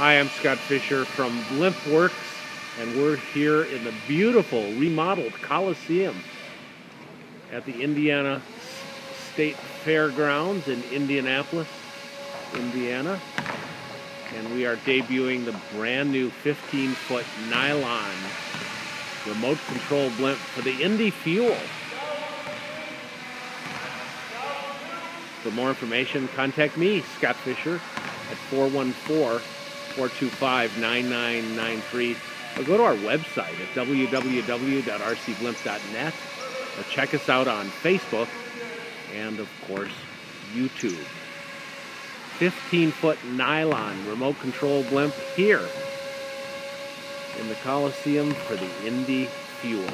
Hi, I'm Scott Fisher from Blimp Works, and we're here in the beautiful remodeled Coliseum at the Indiana State Fairgrounds in Indianapolis, Indiana. And we are debuting the brand new 15 foot nylon remote control blimp for the Indy Fuel. For more information, contact me, Scott Fisher, at 414 425 9993 or go to our website at www.rcblimp.net or check us out on Facebook and, of course, YouTube. 15 foot nylon remote control blimp here in the Coliseum for the Indy Fuel.